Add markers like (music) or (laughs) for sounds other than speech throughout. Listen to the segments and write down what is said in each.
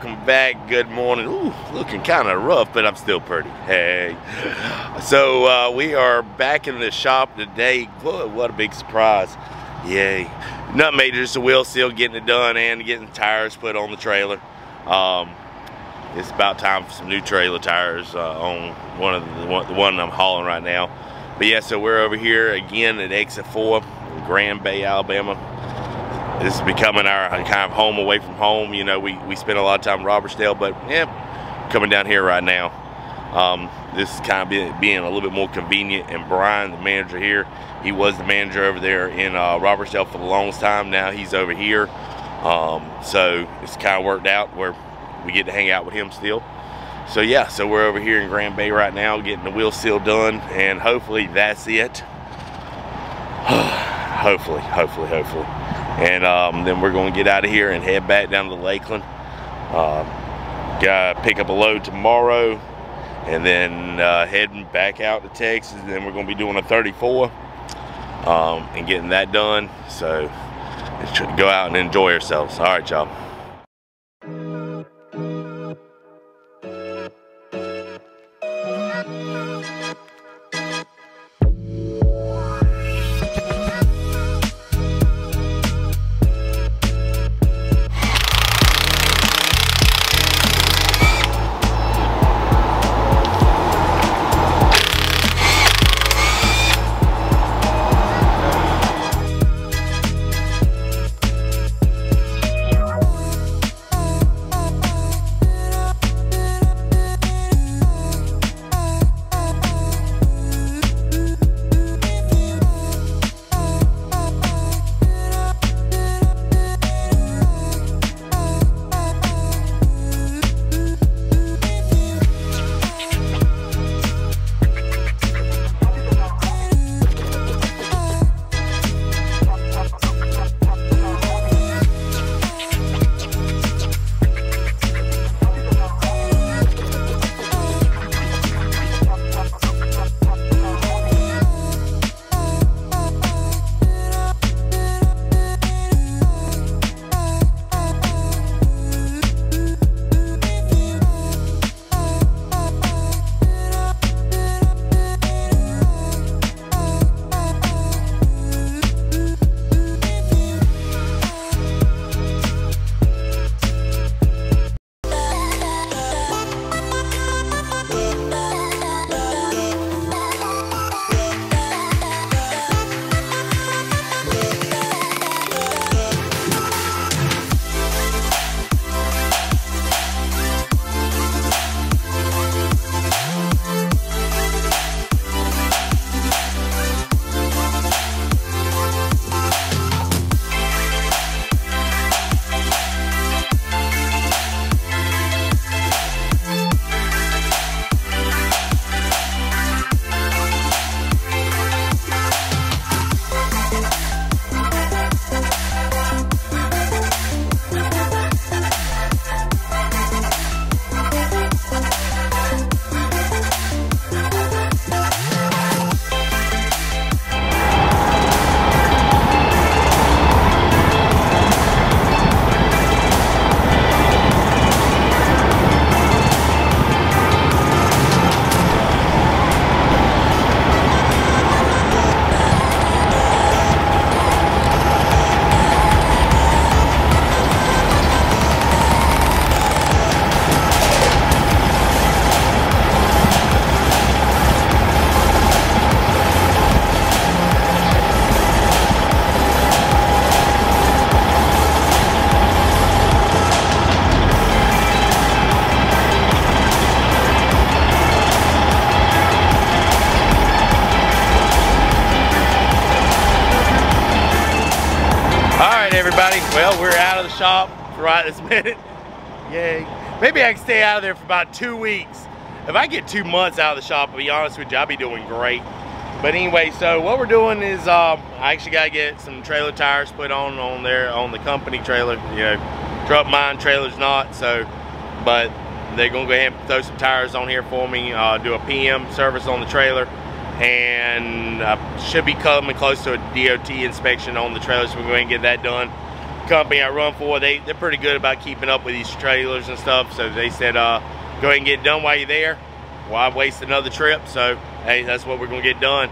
back. Good morning. Ooh, looking kind of rough, but I'm still pretty. Hey. So uh, we are back in the shop today. Whoa, what a big surprise. Yay. Nothing major, just a wheel seal, getting it done and getting tires put on the trailer. Um, it's about time for some new trailer tires uh, on one of the one, the one I'm hauling right now. But yeah, so we're over here again at exit four, Grand Bay, Alabama this is becoming our kind of home away from home. You know, we, we spend a lot of time in Robertsdale, but yeah, coming down here right now. Um, this is kind of being, being, a little bit more convenient. And Brian, the manager here, he was the manager over there in uh, Robertsdale for the longest time. Now he's over here. Um, so it's kind of worked out where we get to hang out with him still. So yeah, so we're over here in Grand Bay right now getting the wheel seal done and hopefully that's it. (sighs) hopefully, hopefully, hopefully and um, then we're going to get out of here and head back down to Lakeland. Uh, gotta pick up a load tomorrow and then uh, heading back out to Texas. And then we're going to be doing a 34 um, and getting that done. So go out and enjoy ourselves. All right, y'all. Everybody. Well, we're out of the shop right this (laughs) minute. Yay. Maybe I can stay out of there for about two weeks. If I get two months out of the shop, I'll be honest with you, I'll be doing great. But anyway, so what we're doing is um, I actually got to get some trailer tires put on on there on the company trailer. You know, truck mine, trailer's not. So, but they're going to go ahead and throw some tires on here for me, uh, do a PM service on the trailer and uh, should be coming close to a DOT inspection on the trailer, so we're going to get that done. company I run for, they, they're pretty good about keeping up with these trailers and stuff. So they said, uh, go ahead and get done while you're there. Why waste another trip? So, hey, that's what we're gonna get done.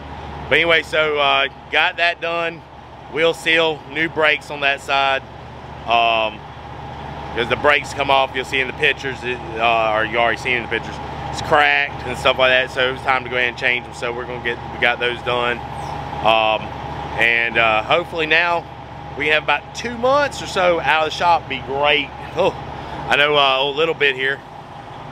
But anyway, so uh, got that done. Wheel seal, new brakes on that side. Um, because the brakes come off, you'll see in the pictures, uh, or you already seen in the pictures, cracked and stuff like that. So it's time to go ahead and change them. So we're gonna get, we got those done. Um, and uh, hopefully now we have about two months or so out of the shop. Be great. Oh, I know uh, a little bit here.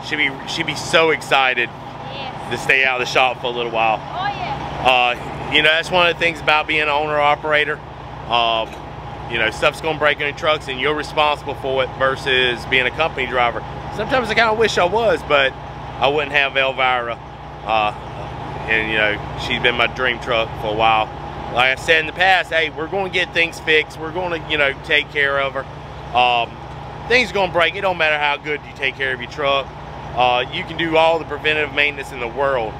She'd be she'd be so excited yes. to stay out of the shop for a little while. Oh yeah. Uh, you know that's one of the things about being an owner operator. Um, you know stuff's gonna break in trucks and you're responsible for it versus being a company driver. Sometimes I kind of wish I was, but I wouldn't have Elvira. Uh, and you know she's been my dream truck for a while. Like I said in the past, hey, we're going to get things fixed. We're going to you know take care of her. Um, things going to break. It don't matter how good you take care of your truck. Uh, you can do all the preventative maintenance in the world.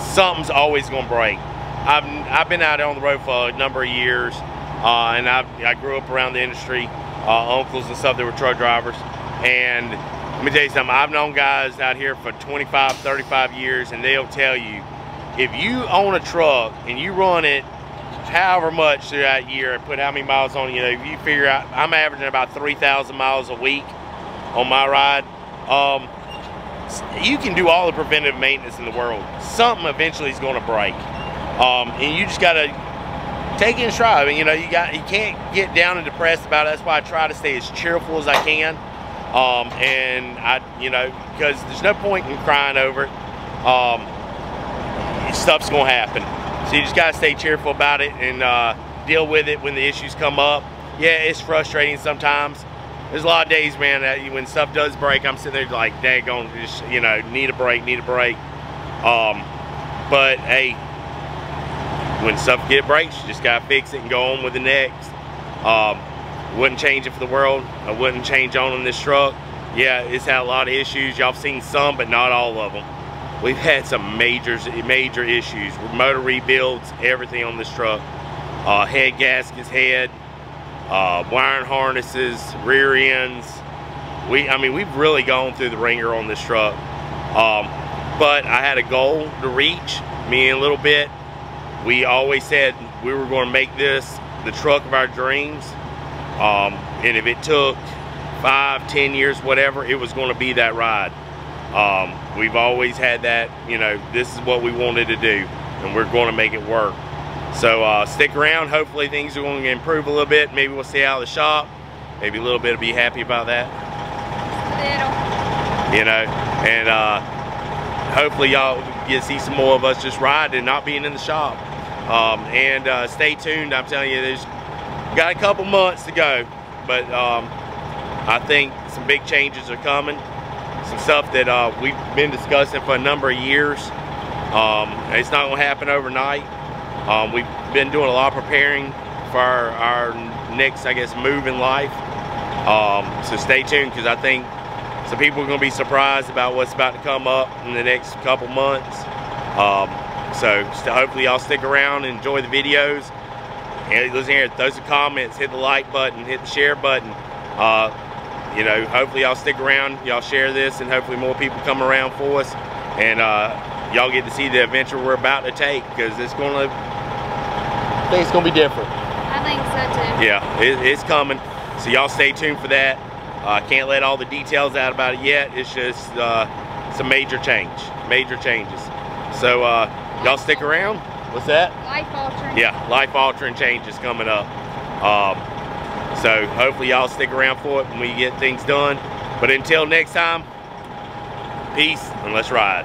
Something's always going to break. I've, I've been out on the road for a number of years, uh, and I've, I grew up around the industry, uh, uncles and stuff that were truck drivers. And let me tell you something, I've known guys out here for 25, 35 years, and they'll tell you, if you own a truck and you run it however much throughout year and put how many miles on, you know, if you figure out, I'm averaging about 3,000 miles a week on my ride. Um, you can do all the preventive maintenance in the world. Something eventually is going to break. Um, and you just got to take it in stride. I mean, you know, you got you can't get down and depressed about it. That's why I try to stay as cheerful as I can. Um, and I, you know, because there's no point in crying over it. Um, stuff's going to happen. So you just got to stay cheerful about it and uh, deal with it when the issues come up. Yeah, it's frustrating sometimes there's a lot of days, man, that when stuff does break, I'm sitting there like, dang, going just, you know, need a break, need a break. Um, but hey, when stuff get breaks, you just gotta fix it and go on with the next. Um, wouldn't change it for the world. I wouldn't change on this truck. Yeah, it's had a lot of issues. Y'all seen some, but not all of them. We've had some major, major issues. Motor rebuilds, everything on this truck. Uh, head gaskets, head, uh, wiring harnesses, rear ends. We, I mean, we've really gone through the ringer on this truck. Um, but I had a goal to reach, me and a little bit. We always said we were going to make this the truck of our dreams. Um, and if it took five, ten years, whatever, it was going to be that ride. Um, we've always had that, you know, this is what we wanted to do, and we're going to make it work. So uh, stick around. Hopefully things are going to improve a little bit. Maybe we'll see out of the shop. Maybe a little bit to be happy about that. Little. You know, and uh, hopefully y'all get see some more of us just riding and not being in the shop. Um, and uh, stay tuned. I'm telling you, there's got a couple months to go, but um, I think some big changes are coming. Some stuff that uh, we've been discussing for a number of years. Um, it's not going to happen overnight um, we've been doing a lot of preparing for our, our next, I guess, move in life. Um, so stay tuned because I think some people are going to be surprised about what's about to come up in the next couple months. Um, so hopefully y'all stick around and enjoy the videos. And listen here, throw some comments, hit the like button, hit the share button. Uh, you know, hopefully y'all stick around, y'all share this, and hopefully more people come around for us. And uh, y'all get to see the adventure we're about to take because it's going to, I think it's going to be different. I think so too. Yeah, it, it's coming. So y'all stay tuned for that. I uh, can't let all the details out about it yet. It's just uh, some major change, major changes. So uh, y'all stick around. What's that? Life altering. Yeah, life altering changes coming up. Um, so hopefully y'all stick around for it when we get things done. But until next time, peace and let's ride.